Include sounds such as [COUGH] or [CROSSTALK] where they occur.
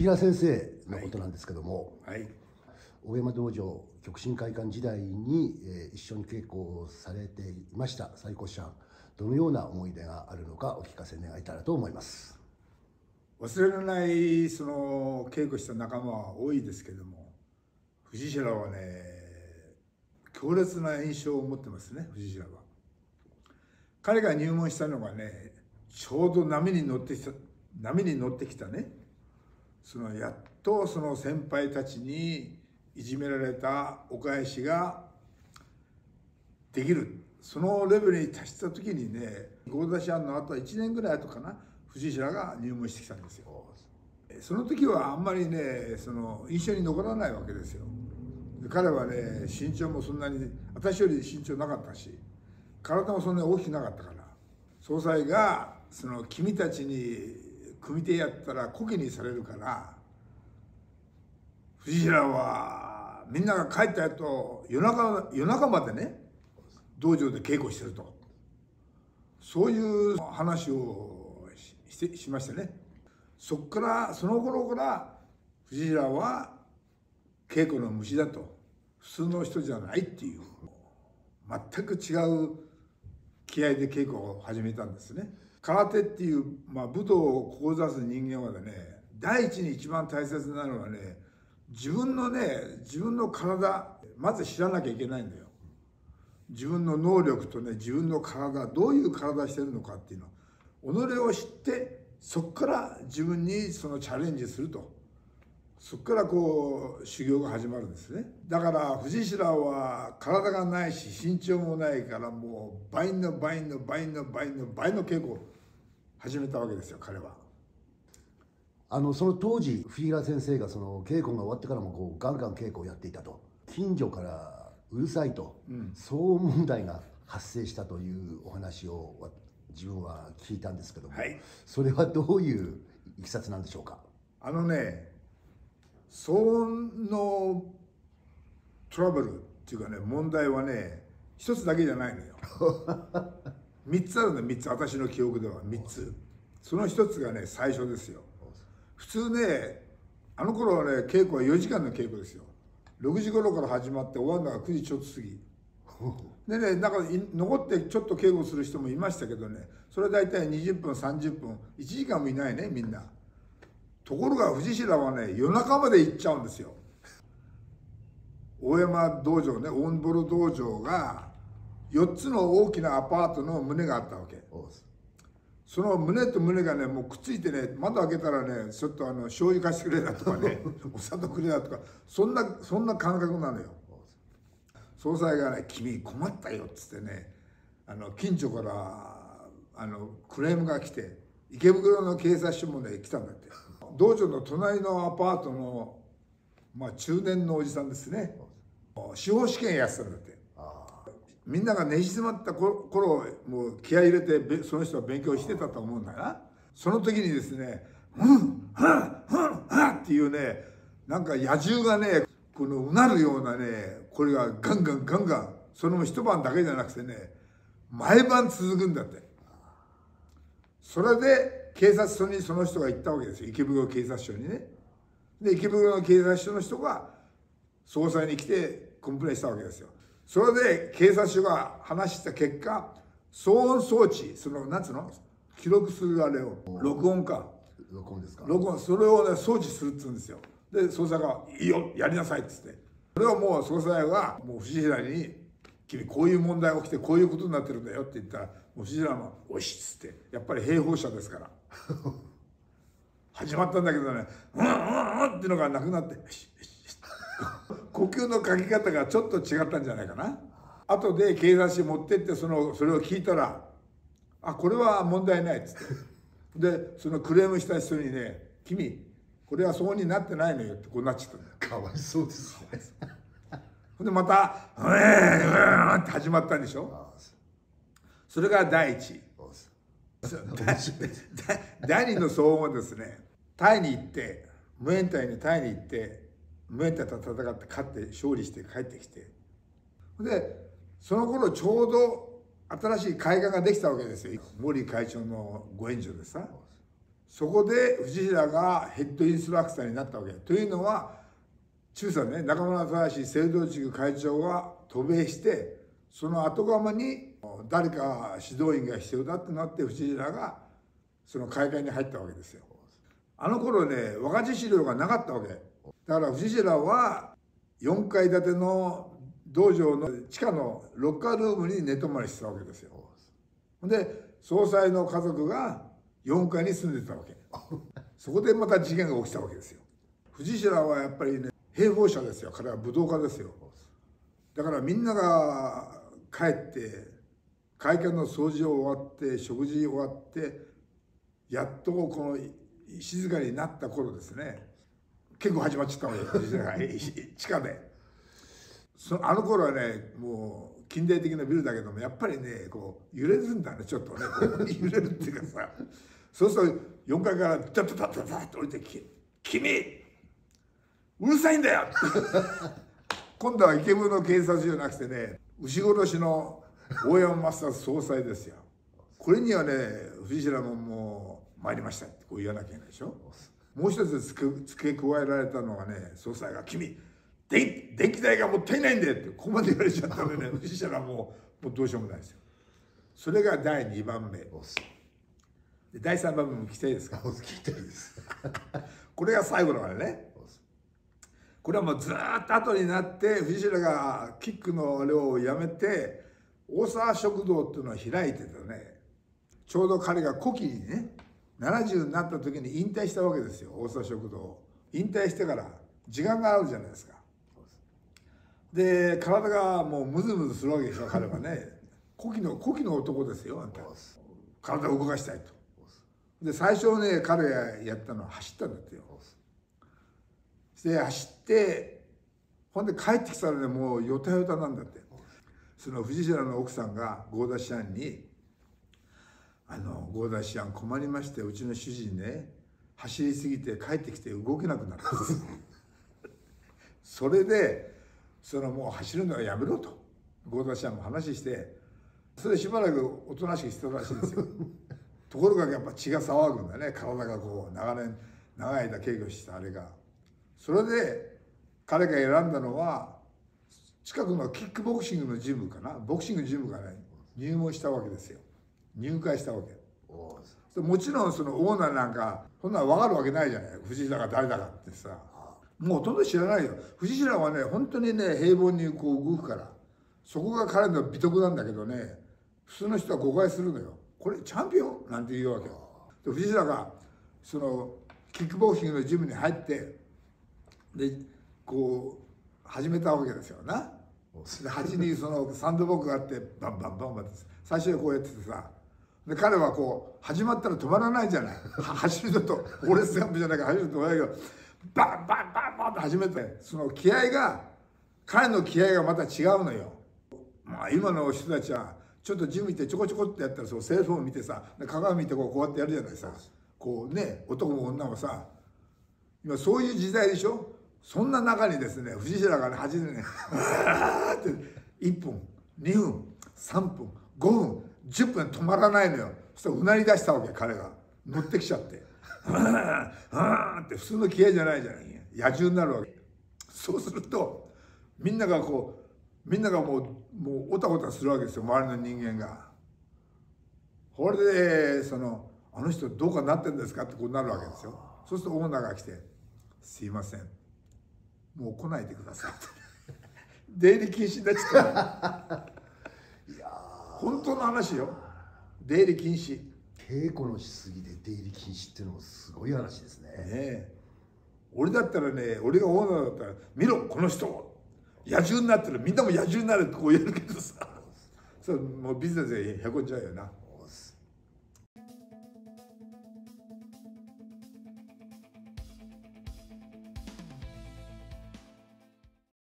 藤平先生のことなんですけども、はい、大山道場極真会館時代に、えー一緒に稽古をされていました最古さんどのような思い出があるのかお聞かせ願えたらと思います。忘れられないその稽古した仲間は多いですけども藤平はね強烈な印象を持ってますね藤平は。彼が入門したのがねちょうど波に乗ってきた波に乗ってきたねそのやっとその先輩たちにいじめられたお返しができる。そのレベルに達した時にね合田市案のあと1年ぐらい後かな。藤平が入門してきたんですよ。その時はあんまりねその印象に残らないわけですよ。彼はね身長もそんなに私より身長なかったし体もそんなに大きくなかったから。総裁がその君たちに組手やったらコケにされるから藤平はみんなが帰った後夜中夜中までね道場で稽古してると。そういう話をしてしましたね。そっからその頃から藤平は稽古の虫だと。普通の人じゃないっていう。全く違う気合で稽古を始めたんですね。空手っていう、まあ、武道を志す人間はね第一に一番大切なのはね自分のね自分の体まず知らなきゃいけないんだよ。自分の能力とね自分の体どういう体してるのかっていうの。己を知ってそこから自分にそのチャレンジすると。そこからこう修行が始まるんですね。だから藤白は体がないし身長もないからもう倍の倍の倍の倍の倍の稽古を始めたわけですよ彼は。あのその当時藤平先生がその稽古が終わってからもこうガンガン稽古をやっていたと。近所からうるさいと、騒音問題が発生したというお話をわ自分は聞いたんですけども、はい。それはどういういきさつなんでしょうか？あのね騒音のトラブルっていうかね問題はね一つだけじゃないのよ。[LAUGHS] 三つあるの3つ。私の記憶では3つ。その一つがね最初ですよ。普通ねあの頃はね稽古は4時間の稽古ですよ。6時頃から始まって終わるのが9時ちょっと過ぎ。でねなんかい残ってちょっと稽古する人もいましたけどねそれ大体20分30分。1時間もいないねみんなところが藤白はね夜中まで行っちゃうんですよ。大山道場ねオンボロ道場が4つの大きなアパートの棟があったわけ。その胸と胸がねもうくっついてね窓開けたらねちょっとあの醤油貸してくれだとかね [LAUGHS] お砂糖くれだとかそんなそんな感覚なのよ。総裁がね「君困ったよ」っつってねあの近所からあのクレームが来て池袋の警察署もね来たんだって道場の隣のアパートの、まあ、中年のおじさんですね。司法試験やってたんだって。みんなが寝静まった頃頃もう気合い入れてべその人は勉強してたと思うんだな。その時にですね「うんうんうんうん」っていうねなんか野獣がねこのうなるようなねこれがガンガンガンガンそれも一晩だけじゃなくてね毎晩続くんだって。それで警察署にその人が行ったわけですよ。池袋警察署にね。で池袋の警察署の人が捜査に来て complain したわけですよ。それで警察署が話した結果騒音装置そのなんつうの？記録するあれを録音か。録音ですか？録音。それをね装置するっつうんですよ。で総裁が「いいよやりなさい」っつって。それをもう捜査がもう藤平に「君こういう問題が起きてこういうことになってるんだよ」って言ったらもう藤平も「おいし」っつってやっぱり兵法者ですから。始まったんだけどね「うんうんうん」っていうのがなくなって「呼吸の書き方がちょっと違ったんじゃないかな。後で警察署持ってってそのそれを聞いたら「あこれは問題ない」っつって。でそのクレームした人にね「君これはそうになってないのよ」ってこうなっちゃったんだかわいそうですね。ほんでまた「うーんうん」って始まったんでしょ？それが第一。第第二の騒音はですねタイに行って無縁隊にタイに行って無縁隊と戦って勝って勝利して帰ってきて。でその頃ちょうど新しい海岸ができたわけですよ。森会長のご援助でさ。そこで藤平がヘッドインストラクターになったわけ。というのは中さんね中村正聖堂地区会長が渡米してその後釜に誰か指導員が必要だってなって藤平がその会館に入ったわけですよ。あの頃ね若字資料がなかったわけ。だから藤平は4階建ての道場の地下のロッカールームに寝泊まりしてたわけですよ。で総裁の家族が4階に住んでたわけ。そこでまた事件が起きたわけですよ。藤白はやっぱりね兵法者ですよ。彼は武道家ですよ。だからみんなが帰って会見の掃除を終わって食事終わってやっとこの静かになった頃ですね。結構始まっちゃったわけ藤白が地下で。そあの頃はねもう近代的なビルだけどもやっぱりねこう揺れるんだねちょっとね。揺れるっていうかさ。そうすると4階からダッダッダッダッダッと降りてき「君うるさいんだよ! [LAUGHS]」今度は池袋警察署じゃなくてね牛殺しの大山正総裁ですよ。これにはね藤白ももう参りました。ってこう言わなきゃいけないでしょ？もう一つ付け加えられたのがね総裁が「君電電気代がもったいないんだよ」ってここまで言われちゃったのでね [LAUGHS] 藤白はもうもうどうしようもないですよ。それが第2番目。で第3番目も聞きたいですか？[LAUGHS] 聞きたいです。これが最後だからねこれはもうずっと後になって藤代がキックの量をやめて大沢食堂っていうのを開いてたねちょうど彼が古希にね70になった時に引退したわけですよ大沢食堂引退してから時間があるじゃないですか。で体がもうムズムズするわけでしょ彼はね。[LAUGHS] 古希の古希の男ですよあんた。体を動かしたいと。で最初ね彼がやったのは走ったんだってよで走ってほんで帰ってきたらねもうよたよたなんだって。その藤白の奥さんが合田師庵に「あの合田師庵困りましてうちの主人ね走りすぎて帰ってきて動けなくなった [LAUGHS] それでそのもう走るのはやめろと。合田師庵も話してそれしばらくおとなしくしてたらしいんですよ。[LAUGHS] ところがやっぱ血が騒ぐんだね。体がこう長年長い間稽古してたあれが。それで彼が選んだのは近くのキックボクシングのジムかな。ボクシングジムがね入門したわけですよ。入会したわけ。もちろんそのオーナーなんかそんな分かるわけないじゃない。藤平が誰だかってさ。もうほとんど知らないよ。藤平はね本当にね平凡にこう動くからそこが彼の美徳なんだけどね普通の人は誤解するのよ。これチャンピオンなんて言うわけよ。で藤平がそのキックボクシングのジムに入ってでこう始めたわけですよな。で端にそのサンドボックがあってバンバンバンバンって最初はこうやっててさで彼はこう始まったら止まらないじゃない。走るとフォレストガンプじゃないか走ると止まらないけどバンバンバンバンって始めてその気合が彼の気合がまた違うのよ。まあ今の人たちはちょっとジム行ってちょこちょこってやったらそうセルフォン見てさ鏡見てこうこうやってやるじゃないですかこうね男も女もさ今そういう時代でしょそんな中にですね藤白がね初めてね「って1分2分3分5分10分止まらないのよそしたらうなり出したわけ彼が乗ってきちゃって「ああ」って普通の気合じゃないじゃない野獣になるわけそうするとみんながこうみんながもうもうおたおたするわけですよ周りの人間が。これでその「あの人どうかなってんですか?」ってこうなるわけですよ。そうするとオーナーが来て「すいませんもう来ないでください」[LAUGHS] 出入り禁止になっちゃった [LAUGHS] いや本当の話よ。出入り禁止。稽古のしすぎで出入り禁止っていうのもすごい話ですね。ねえ。俺だったらね俺がオーナーだったら「見ろこの人。野獣になってる。みんなも野獣になる」ってこう言えるけどさ。そうもうビジネスでへこんじゃうよな